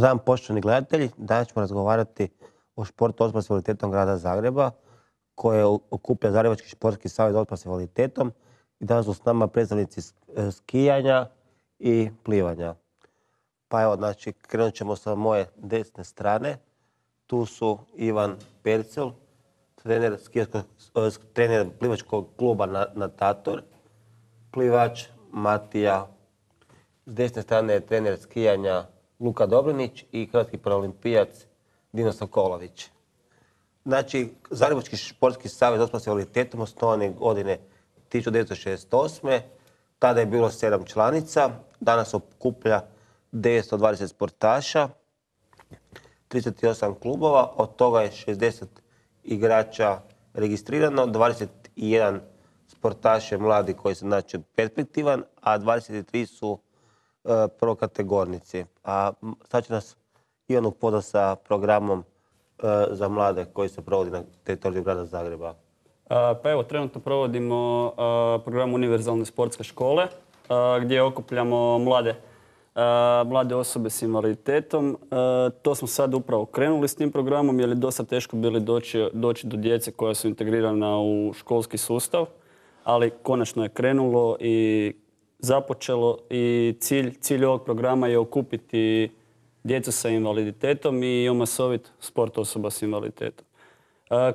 Dan poštovani gledatelji. Danas ćemo razgovarati o športu osoba s invaliditetom grada Zagreba koje okuplja Zagrebački športski savez osoba s invaliditetom. I danas su s nama predstavnici e, skijanja i plivanja. Pa evo, znači, krenut ćemo sa moje desne strane. Tu su Ivan Percel, trener, e, trener plivačkog kluba Natator, plivač Matija. S desne strane je trener skijanja Luka Dobrinić i hrvatski paralimpijac Dino Sokolović. Znači, Zagrebački športski savez osoba s invaliditetom osnovan godine 1968. Tada je bilo sedam članica, danas okuplja 920 sportaša, 38 klubova, od toga je 60 igrača registrirano, 21 sportaš je mladi koji se znači perspektivan, a 23 su E, prvokategornici. A sad će nas Ivan upoznat sa programom e, za mlade koji se provodi na teritoriju grada Zagreba. Pa evo, trenutno provodimo program univerzalne sportske škole gdje okupljamo mlade mlade osobe s invaliditetom. To smo sad upravo krenuli s tim programom jer je dosta teško bili doći, doći do djece koja su integrirana u školski sustav, ali konačno je krenulo i započelo i cilj, cilj ovog programa je okupiti djecu sa invaliditetom i omasovit sport osoba s invaliditetom.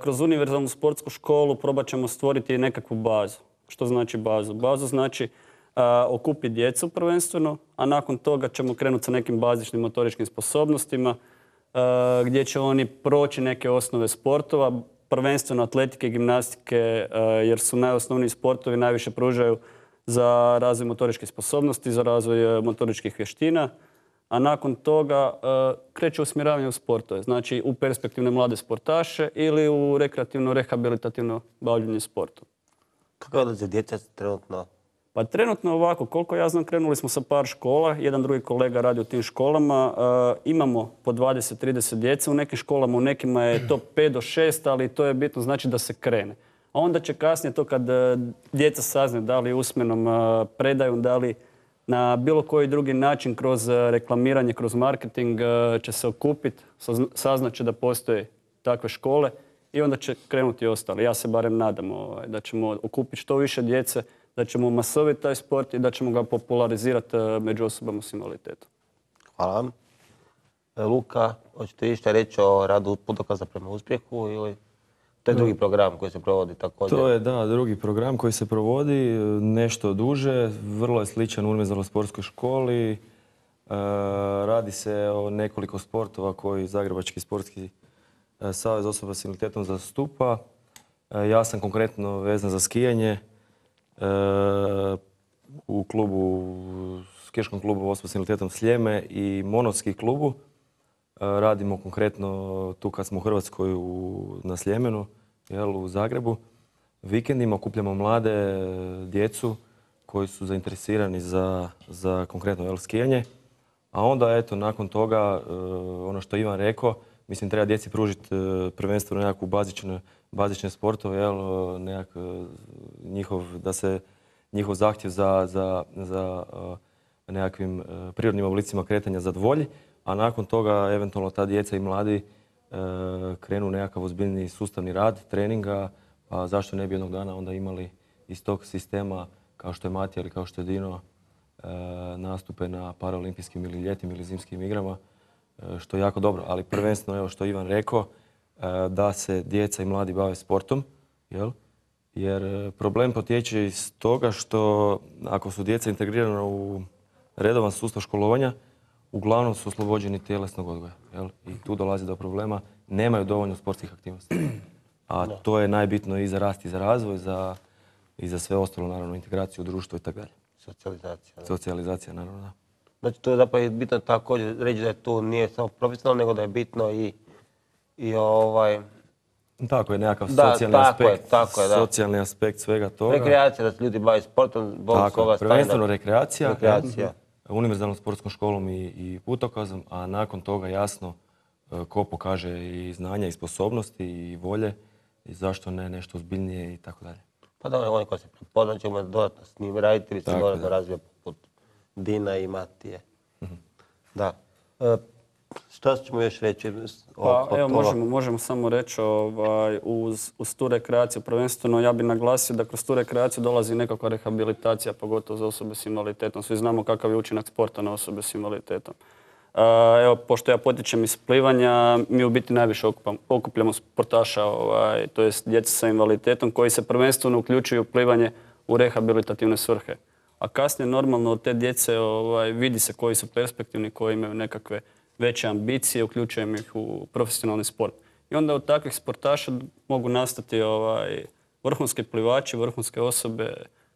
Kroz univerzalnu sportsku školu probat ćemo stvoriti nekakvu bazu. Što znači bazu? Bazu znači okupiti djecu prvenstveno, a nakon toga ćemo krenuti sa nekim bazičnim motoričkim sposobnostima gdje će oni proći neke osnove sportova, prvenstveno atletike, gimnastike, jer su najosnovniji sportovi, najviše pružaju za razvoj motoričkih sposobnosti, za razvoj e, motoričkih vještina, a nakon toga e, kreće usmjeravanje u sportove, znači u perspektivne mlade sportaše ili u rekreativno-rehabilitativno bavljenje sportom. Kako odlaze djeca trenutno? Pa trenutno ovako, koliko ja znam, krenuli smo sa par škola, jedan drugi kolega radi u tim školama. E, imamo po 20-30 djece u nekim školama, u nekima je to 5 do 6, ali to je bitno znači da se krene a onda će kasnije to kad e, djeca sazne da li usmenom e, predajom, da li na bilo koji drugi način kroz e, reklamiranje, kroz marketing će se okupiti, saznaće da postoje takve škole i onda će krenuti ostali. Ja se barem nadam ovaj, da ćemo okupiti što više djece, da ćemo masoviti taj sport i da ćemo ga popularizirati među osobama s invaliditetom. Hvala vam. Luka, hoćete išta reći o radu putokaza prema uspjehu ili... To je drugi program koji se provodi također. To je, da, drugi program koji se provodi nešto duže. Vrlo je sličan univerzalnoj sportskoj školi. E, radi se o nekoliko sportova koji Zagrebački sportski e, savez osoba s invaliditetom zastupa. E, ja sam konkretno vezan za skijanje u klubu, skijaškom klubu osoba s invaliditetom Sljeme i monoski klubu. Radimo konkretno tu kad smo u Hrvatskoj na Sljemenu, jel, u Zagrebu. Vikendima okupljamo mlade e, djecu koji su zainteresirani za, za konkretno jel, skijanje. A onda, eto, nakon toga, e, ono što Ivan rekao, mislim, treba djeci pružiti e, prvenstveno nekakvu bazične, bazične sportove, jel, nekak, njihov, da se njihov zahtjev za, za, za nekakvim prirodnim oblicima kretanja zadovolji a nakon toga eventualno ta djeca i mladi e, krenu nekakav ozbiljni sustavni rad, treninga, pa zašto ne bi jednog dana onda imali iz tog sistema kao što je Matija ili kao što je Dino e, nastupe na paraolimpijskim ili ljetnim ili zimskim igrama, e, što je jako dobro. Ali prvenstveno, evo što je Ivan rekao, da se djeca i mladi bave sportom, jel? jer problem potječe iz toga što ako su djeca integrirana u redovan sustav školovanja, uglavnom su oslobođeni tjelesnog odgoja. Jel? I tu dolazi do problema, nemaju dovoljno sportskih aktivnosti. A to je najbitno i za rast i za razvoj, za, i za sve ostalo, naravno, integraciju u društvo i tako dalje. Socijalizacija. Socijalizacija, naravno, da. Znači, to je zapravo bitno također reći da je to nije samo profesionalno, nego da je bitno i, i ovaj... Tako je, nekakav socijalni aspekt, tako je, da. socijalni aspekt svega toga. Rekreacija, da se ljudi bavi sportom, Tako je, prvenstveno rekreacija. Rekreacija univerzalnom sportskom školom i, i putokazom, a nakon toga jasno e, ko pokaže i znanja i sposobnosti i volje i zašto ne nešto ozbiljnije i tako dalje. Pa dobro, oni koji se prepoznat ćemo dodatno s njim raditi ili se dodatno razvija poput Dina i Matije. Mhm. Da. E, Što ćemo još reći? Pa evo, možemo, možemo samo reći ovaj, uz, uz tu rekreaciju, prvenstveno ja bih naglasio da kroz tu rekreaciju dolazi nekakva rehabilitacija, pogotovo za osobe s invaliditetom. Svi znamo kakav je učinak sporta na osobe s invaliditetom. A, evo, pošto ja potičem iz plivanja, mi u biti najviše okupljamo sportaša, ovaj, to jest djeca sa invaliditetom, koji se prvenstveno uključuju u plivanje u rehabilitativne svrhe. A kasnije normalno od te djece ovaj, vidi se koji su perspektivni, koji imaju nekakve veće ambicije, uključujem ih u profesionalni sport. I onda od takvih sportaša mogu nastati ovaj, vrhunski plivači, vrhunske osobe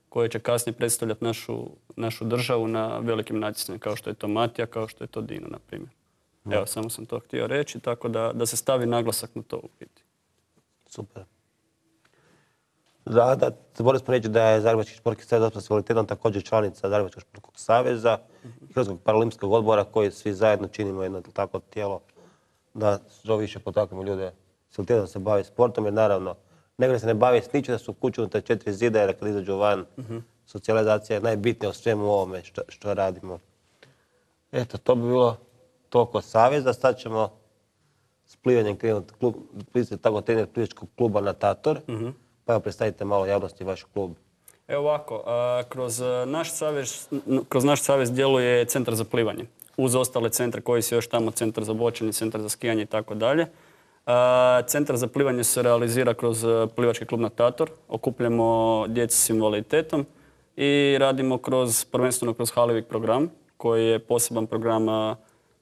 koje će kasnije predstavljati našu, našu državu na velikim natjecanjima, kao što je to Matija, kao što je to Dino, na primjer. Evo, samo sam to htio reći, tako da, da se stavi naglasak na to u biti. Super. Da, da, zaboravili smo reći da je Zagrebački športski savez osoba s invaliditetom također članica Zagrebačkog športskog saveza Hrvatskog paralimpijskog odbora koji svi zajedno činimo jedno tako tijelo da što više potaknemo ljude da se bavi sportom jer naravno nego se ne bavi s ničim da su kući unutar četiri zida jer kad izađu van socijalizacija je najbitnija u svemu ovome što, što radimo. Eto, to bi bilo toliko od saveza. Sad ćemo s plivanjem krenuti. Klub, tako trener plivačkog kluba Natator. Pa evo predstavite malo javnosti vaš klub. Evo ovako, kroz a, naš savez, kroz naš savez djeluje centar za plivanje. Uz ostale centre koji su još tamo, centar za bočanje, centar za skijanje i tako dalje. Centar za plivanje se realizira kroz a, plivački klub Natator. Okupljamo djecu s invaliditetom i radimo kroz, prvenstveno kroz Halivik program, koji je poseban program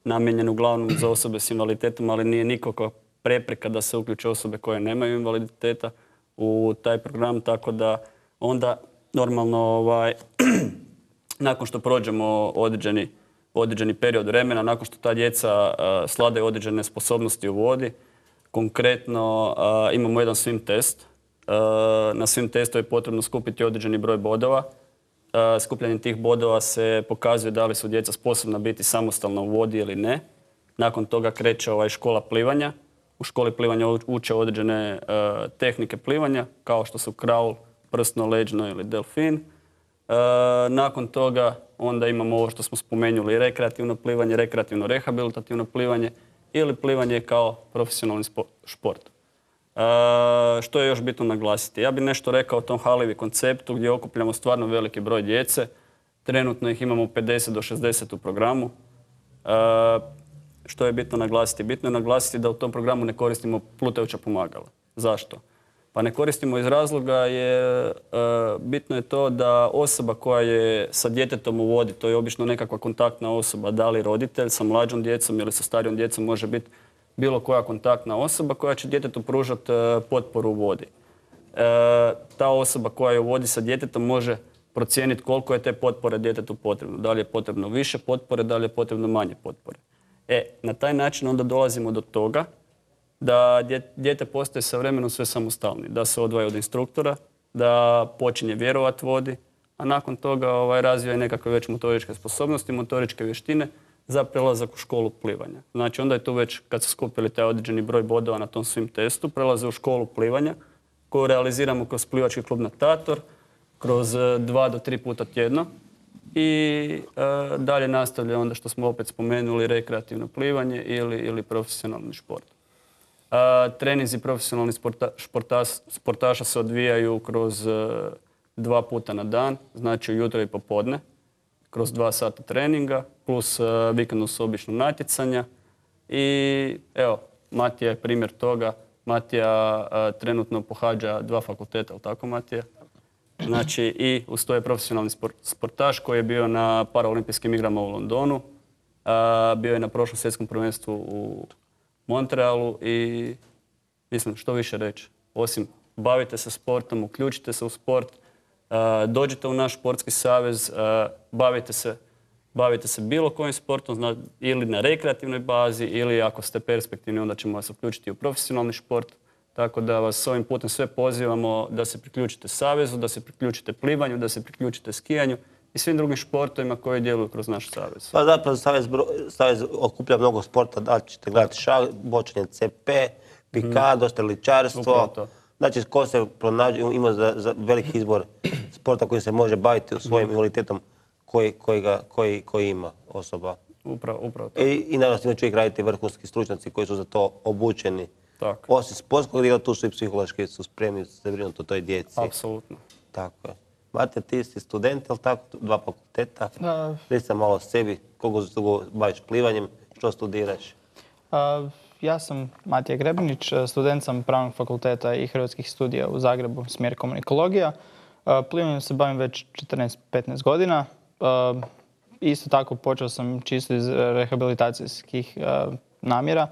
namijenjen uglavnom za osobe s invaliditetom, ali nije nikakva prepreka da se uključe osobe koje nemaju invaliditeta u taj program, tako da onda normalno ovaj, nakon što prođemo određeni, određeni period vremena, nakon što ta djeca a, sladaju određene sposobnosti u vodi, konkretno a, imamo jedan swim test. A, na svim testu je potrebno skupiti određeni broj bodova. Skupljanjem tih bodova se pokazuje da li su djeca sposobna biti samostalna u vodi ili ne. Nakon toga kreće ovaj škola plivanja. U školi plivanja uče određene tehnike plivanja, kao što su kraul, prsno, leđno ili delfin. E, nakon toga onda imamo ovo što smo spomenuli, rekreativno plivanje, rekreativno rehabilitativno plivanje ili plivanje kao profesionalni šport. E, što je još bitno naglasiti? Ja bih nešto rekao o tom Halivi konceptu gdje okupljamo stvarno veliki broj djece. Trenutno ih imamo 50 do 60 u programu. E, što je bitno naglasiti? Bitno je naglasiti da u tom programu ne koristimo plutajuća pomagala. Zašto? Pa ne koristimo iz razloga jer e, bitno je to da osoba koja je sa djetetom u vodi, to je obično nekakva kontaktna osoba, da li roditelj sa mlađom djecom ili sa starijom djecom može biti bilo koja kontaktna osoba koja će djetetu pružati e, potporu u vodi. E, ta osoba koja je u vodi sa djetetom može procijeniti koliko je te potpore djetetu potrebno. Da li je potrebno više potpore, da li je potrebno manje potpore. E, na taj način onda dolazimo do toga da dijete postaje sa vremenom sve samostalniji, da se odvaja od instruktora, da počinje vjerovati vodi, a nakon toga ovaj, razvija i nekakve već motoričke sposobnosti, motoričke vještine za prelazak u školu plivanja. Znači onda je tu već, kad su skupili taj određeni broj bodova na tom svim testu, prelaze u školu plivanja koju realiziramo kroz plivački klub Natator, kroz e, dva do tri puta tjedno i e, dalje nastavlja onda što smo opet spomenuli rekreativno plivanje ili, ili profesionalni šport. Treninzi profesionalnih sporta, sportaša se odvijaju kroz e, dva puta na dan, znači ujutro i popodne, kroz dva sata treninga, plus uh, vikendom su obično natjecanja. I evo, Matija je primjer toga. Matija e, trenutno pohađa dva fakulteta, ali tako Matija? Znači i uz to je profesionalni spor- sportaš koji je bio na paraolimpijskim igrama u Londonu, bio je na prošlom svjetskom prvenstvu u Montrealu i mislim što više reći. Osim bavite se sportom, uključite se u sport, a, dođite u naš sportski savez, a, bavite se bavite se bilo kojim sportom, ili na rekreativnoj bazi, ili ako ste perspektivni, onda ćemo vas uključiti u profesionalni šport. Tako da vas ovim putem sve pozivamo da se priključite savezu, da se priključite plivanju, da se priključite skijanju i svim drugim športovima koji djeluju kroz naš savez. Pa zapravo Savez, Savez okuplja mnogo sporta, da ćete gledati šah, bočanje CP, pikado, streličarstvo. Upravo to. Znači, ko se pronađe, ima za, za veliki izbor sporta koji se može baviti svojim invaliditetom koji, koji, ga, koji, koji ima osoba. Upravo, upravo to. I, i naravno s će uvijek raditi vrhunski stručnjaci koji su za to obučeni. Tako, Osim sportskog dijela, tu su i psihološki su spremni se brinuti o toj djeci. apsolutno. Tako je. Mate, ti si student, jel tako? Dva fakulteta. Da, Reci sam malo sebi, koliko se baviš plivanjem, što studiraš? a, ja sam Matija Grebinić, student sam Pravnog fakulteta i Hrvatskih studija u Zagrebu, smjer komunikologija. A, Plivanjem se bavim već 14-15 godina. A, Isto tako počeo sam čisto iz rehabilitacijskih namjera.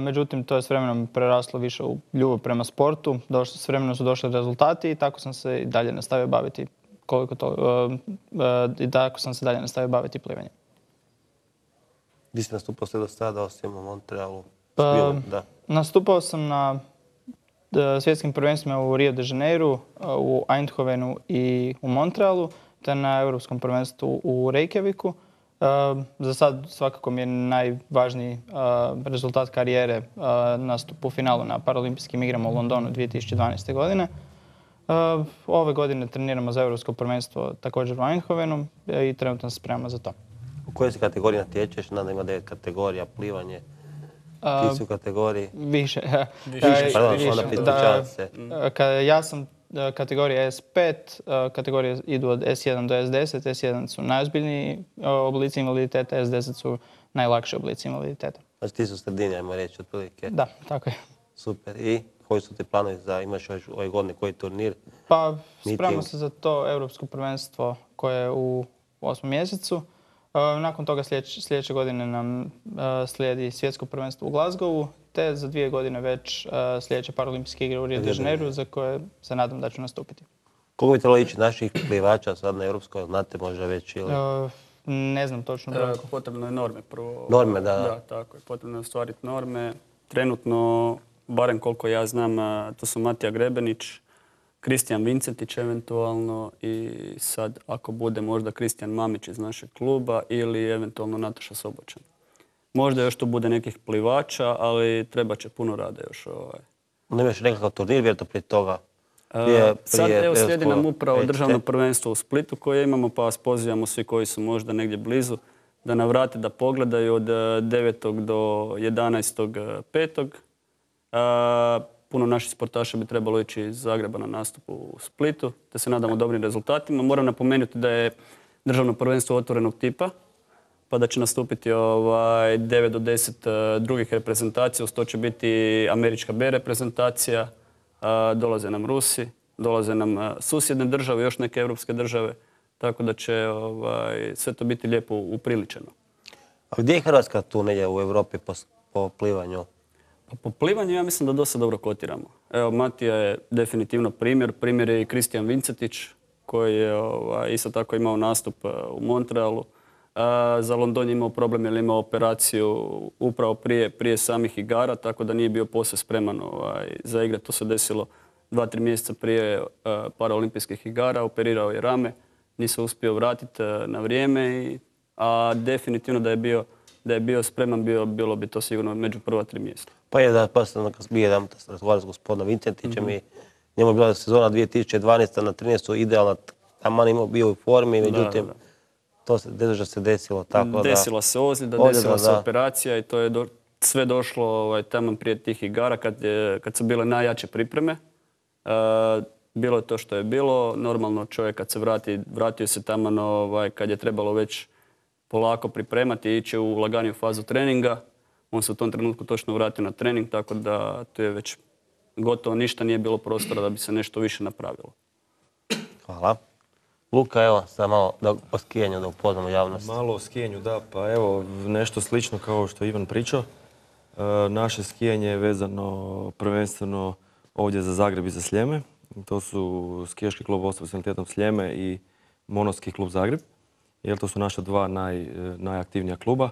Međutim, to je s vremenom preraslo više u ljubav prema sportu. Došlo, s vremenom su došli rezultati i tako sam se i dalje nastavio baviti koliko to, i tako sam se dalje nastavio baviti plivanjem. Gdje si nastupao sve do sada, osim u Montrealu? Pa, da. Nastupao sam na svjetskim prvenstvima u Rio de Janeiru, e, u Eindhovenu i u Montrealu, te na Europskom prvenstvu u Reykjaviku. E, Za sad svakako mi je najvažniji e, rezultat karijere e, nastup u finalu na Paralimpijskim igrama u Londonu 2012. godine. Ove godine treniramo za Europsko prvenstvo također u Eindhovenu e, i trenutno se spremamo za to. U kojoj se kategoriji natječeš? Znam da ima devet kategorija, plivanje. Ti si u kategoriji... Više. Više, Pardon, više, onda da. se. Ka, ja sam kategorija S5, e, kategorije idu od S1 do S10, S1 su najozbiljniji e, oblici invaliditeta, S10 su najlakši oblici invaliditeta. Znači ti su sredini, ajmo reći, otprilike. Da, tako je. Super. I koji su ti planovi za, imaš još ove godine koji turnir? Pa spremamo se za to europsko prvenstvo koje je u osmom mjesecu. E, Nakon toga sljedeć- sljedeće godine nam e, slijedi svjetsko prvenstvo u Glasgowu, te za dvije godine već e, sljedeće paralimpijske igre u Rio de Janeiru za koje se nadam da ću nastupiti. Koliko bi trebalo ići naših plivača sad na Europskoj, znate možda već ili... E, Ne znam točno E, potrebno je norme prvo. Norme, da, da. Tako je. Potrebno je ostvariti norme. Trenutno, barem koliko ja znam, to su Matija Grebenić, Kristijan Vincetić eventualno i sad ako bude možda Kristijan Mamić iz našeg kluba ili eventualno Nataša Sobočan. Možda još tu bude nekih plivača, ali treba će puno rada još. Ovaj. Onda imaš nekakav turnir, vjerojatno prije toga. E, Prije- Sad evo slijedi nam upravo PCT. državno prvenstvo u Splitu koje imamo, pa vas pozivamo svi koji su možda negdje blizu da navrate da pogledaju od e, 9. do 11. 5. E, Puno naših sportaša bi trebalo ići iz Zagreba na nastup u Splitu, te se nadamo dobrim rezultatima. Moram napomenuti da je državno prvenstvo otvorenog tipa, pa da će nastupiti ovaj 9 do 10 eh, drugih reprezentacija. Uz to će biti američka B reprezentacija, a, dolaze nam Rusi, dolaze nam a, susjedne države, još neke europske države, tako da će ovaj, sve to biti lijepo upriličeno. A gdje je Hrvatska tu negdje u Europi po, plivanju? Pa po plivanju ja mislim da dosta dobro kotiramo. Evo, Matija je definitivno primjer. Primjer je i Kristijan Vincetić, koji je ovaj, isto tako imao nastup u Montrealu. Za London je imao problem jer je imao operaciju upravo prije, prije samih igara, tako da nije bio posve spreman ovaj, za igre. To se desilo dva, tri mjeseca prije uh, paraolimpijskih igara. Operirao je rame, se uspio vratiti eh, na vrijeme, i, a definitivno da je bio da je bio spreman, bio, bilo bi to sigurno među prva tri mjesta. Pa je da, pa sam bio jedan razgovarao s gospodinom Vincentićem i njemu je bila sezona 2012. na 13. idealna, tamo imao bio u formi, međutim, da. To se, desilo se desilo tako da... desila se ozljeda, Ozljeda, desila se da. operacija i to je do- sve došlo ovaj, tamo prije tih igara kad, je, kad su bile najjače pripreme. E, bilo je to što je bilo. Normalno čovjek kad se vrati, vratio se tamo ovaj, kad je trebalo već polako pripremati i ići u laganiju fazu treninga. On se u tom trenutku točno vratio na trening, tako da tu je već gotovo ništa nije bilo prostora da bi se nešto više napravilo. Hvala. Luka, evo, sad malo da, o skijanju da upoznamo javnost. Malo o skijanju, da. Pa evo, nešto slično kao što je Ivan pričao. E, naše skijanje je vezano prvenstveno ovdje za Zagreb i za Sljeme. To su skijaški klub osoba s invaliditetom Sljeme i monoski klub Zagreb. Jer to su naša dva naj, e, najaktivnija kluba.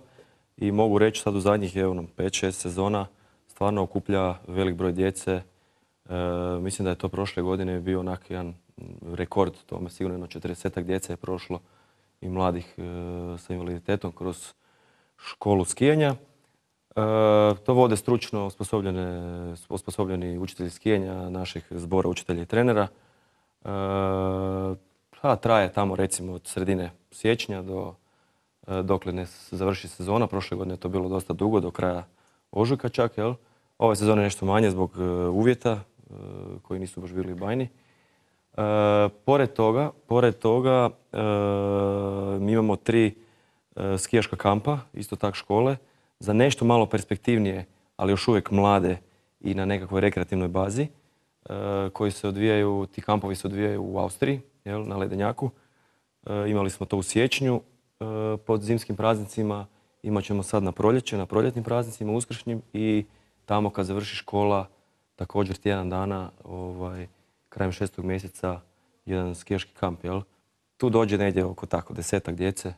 I mogu reći sad u zadnjih evo nam 5-6 sezona stvarno okuplja velik broj djece. E, mislim da je to prošle godine bio onak jedan rekord tome. Sigurno jedno 40 djece je prošlo i mladih e, sa invaliditetom kroz školu skijanja. E, to vode stručno osposobljeni učitelji skijanja naših zbora učitelja i trenera. E, traje tamo recimo od sredine siječnja do dokle ne završi sezona. Prošle godine je to bilo dosta dugo, do kraja ožujka čak? Ove sezone nešto manje zbog uvjeta koji nisu baš bili bajni. E, pored toga, pored toga e, mi imamo tri e, skijaška kampa, isto tak škole, za nešto malo perspektivnije, ali još uvijek mlade i na nekakvoj rekreativnoj bazi, e, koji se odvijaju, ti kampovi se odvijaju u Austriji, jel, na Ledenjaku. Imali smo to u siječnju pod zimskim praznicima, imat ćemo sad na proljeće, na proljetnim praznicima, uskršnjim i tamo kad završi škola, također tjedan dana, ovaj, krajem šestog mjeseca, jedan skijaški kamp, jel? Tu dođe negdje oko tako desetak djece e,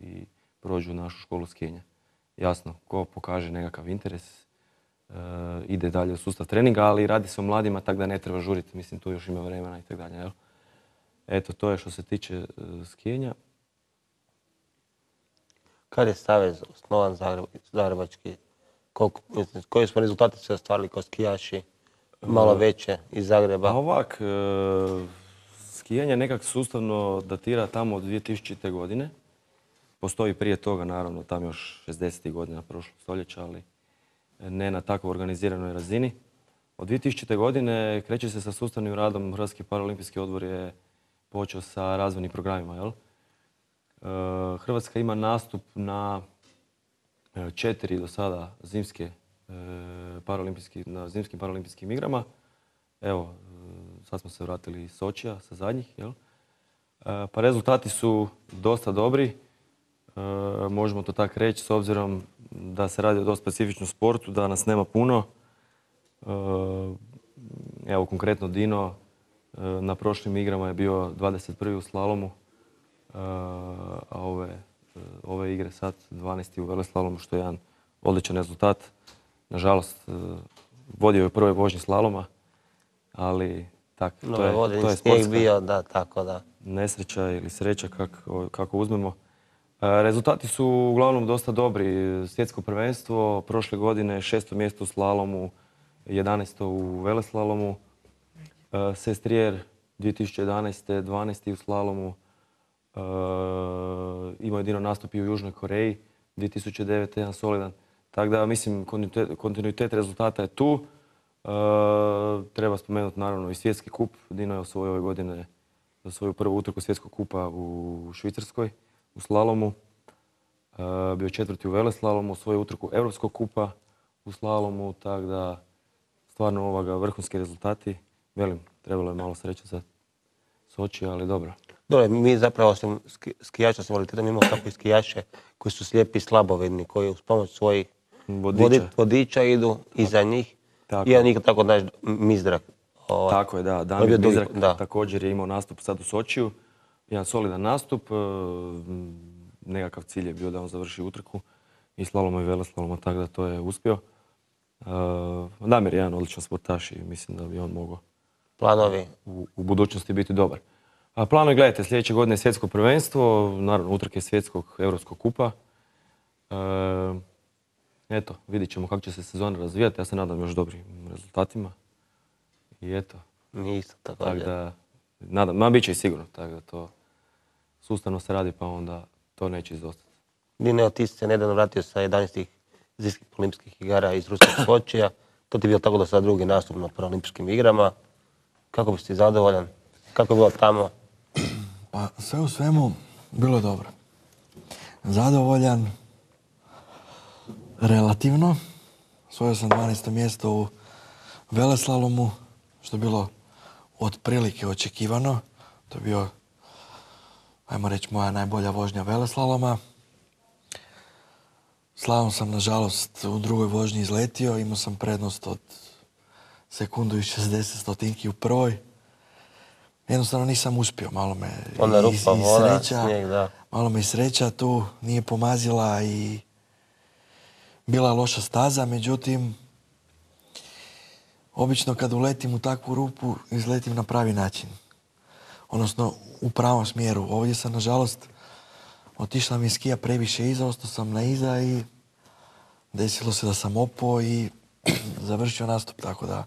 i prođu našu školu skijanja. Jasno, ko pokaže nekakav interes, e, ide dalje u sustav treninga, ali radi se o mladima, tako da ne treba žuriti, mislim tu još ima vremena i tako dalje, jel? Eto, to je što se tiče e, skijanja. Kad je Savez osnovan Zagreb, Zagrebački? Koliko, koji smo rezultati se ostvarili kao skijaši? Malo veće iz Zagreba. Pa ovak, e, skijanje nekak sustavno datira tamo od 2000. godine. Postoji prije toga, naravno, tam još 60. godina prošlog stoljeća, ali ne na tako organiziranoj razini. Od 2000. godine kreće se sa sustavnim radom. Hrvatski paralimpijski odbor je počeo sa razvojnim programima. Jel? E, Hrvatska ima nastup na e, četiri do sada zimske paralimpijski, na zimskim paralimpijskim igrama. Evo, e, sad smo se vratili iz Sočija sa zadnjih, jel? E, Pa rezultati su dosta dobri, e, možemo to tako reći, s obzirom da se radi o dosta specifičnom sportu, da nas nema puno. Evo, konkretno Dino na prošlim igrama je bio 21. u slalomu, a ove, ove igre sad 12. u veleslalomu, što je jedan odličan rezultat. Nažalost, e, vodio je u prvoj vožnji slaloma, ali tak, No, to je, to je sportska bio, da, tako da. nesreća ili sreća, kako, kako uzmemo. E, Rezultati su uglavnom dosta dobri. Svjetsko prvenstvo, prošle godine šesto mjesto u slalomu, 11. u veleslalomu. Sestrier 2011. 12. u slalomu. E, Imao jedino nastup i u Južnoj Koreji 2009. jedan solidan. Tako da mislim kontinuitet, rezultata je tu. E, treba spomenuti naravno i svjetski kup. Dino je osvojio ove godine za svoju prvu utrku svjetskog kupa u Švicarskoj, u slalomu. E, bio četvrti u veleslalomu, svoju utrku Europskog kupa u slalomu, tako da stvarno ovoga vrhunski rezultati. Velim, trebalo je malo sreće za Soči, ali dobro. Dobro, mi zapravo osim ski- skijača s invaliditetom imamo tako i skijaše koji su slijepi i slabovidni, koji uz pomoć svojih Vodiča. vodi- vodiča idu iza njih. Tako. I jedan njih tako naš Mizdrak. ovaj, Tako je, da. Damir Mizrak da. također je imao nastup sad u Sočiju. Jedan solidan nastup. e, Nekakav cilj je bio da on završi utrku. I slaloma i veleslaloma, tako da to je uspio. E, Damir je jedan odličan sportaš i mislim da bi on mogao Planovi. u, u budućnosti biti dobar. A planovi, gledajte, sljedeće godine je svjetsko prvenstvo, naravno utrke svjetskog europskog kupa. E, eto, vidit ćemo kako će se sezona razvijati. Ja se nadam još dobrim rezultatima. I eto, Mi isto tako. tako da, nadam, ma bit će i sigurno, tako da to sustavno se radi pa onda to neće izostati. Dine, ti si se nedavno vratio sa 11. zimskih olimpijskih igara iz Ruskog Sočija. To ti je bio tako da sad drugi nastup na paralimpijskim igrama. Kako bi si zadovoljan? Kako je bilo tamo? Pa sve u svemu bilo je dobro. Zadovoljan, relativno. Svojio sam 12. mjesto u veleslalomu, što je bilo otprilike očekivano. To je bio, ajmo reći, moja najbolja vožnja veleslaloma. Slalom sam, nažalost, u drugoj vožnji izletio. Imao sam prednost od sekundu i 60 stotinki u prvoj. Jednostavno nisam uspio, malo me Ona rupa, i sreća, snijeg, da. malo me i sreća tu nije pomazila i bila loša staza, međutim, obično kad uletim u takvu rupu, izletim na pravi način. Odnosno, u pravom smjeru. Ovdje sam, nažalost, otišla mi skija previše iza, ostao sam na iza i desilo se da sam opao i završio nastup, tako da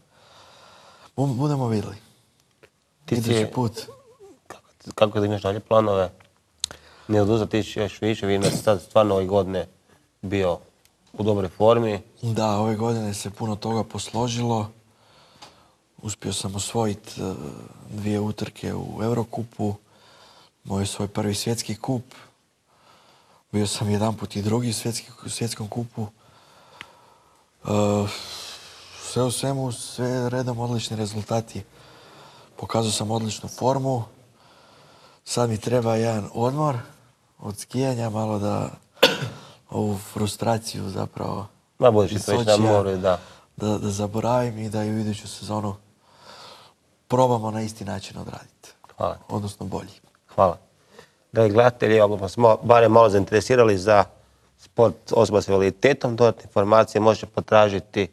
bu- budemo vidjeli. Ti si- put. Kako da imaš dalje planove? ne oduzeti ići još više. Vidim da si sad stvarno ove godine bio u dobroj formi. Da, ove godine se puno toga posložilo. Uspio sam osvojiti e, dvije utrke u Eurokupu, moj svoj prvi svjetski kup. Bio sam jedanput i drugi u svjetskom kupu. E, sve u svemu, sve redom odlični rezultati. Pokazao sam odličnu formu. Sad mi treba jedan odmor od skijanja, malo da ovu frustraciju zapravo Ma budeš i već na moru, da. da, da zaboravim i da ju iduću sezonu probamo na isti način odraditi. Hvala. Odnosno bolji. Hvala. Dragi gledatelji, ako smo barem malo zainteresirali za sport osoba s invaliditetom, dodatne informacije možete potražiti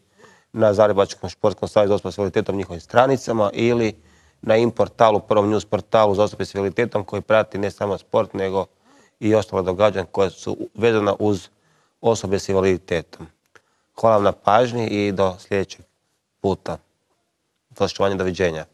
na Zagrebačkom športskom savezu osoba s invaliditetom njihovim stranicama ili na im portalu, prvom news portalu za osobe s invaliditetom koji prati ne samo sport nego i ostale događanja koja su vezana uz osobe s invaliditetom. Hvala vam na pažnji i do sljedećeg puta. Poštovanje, doviđenja.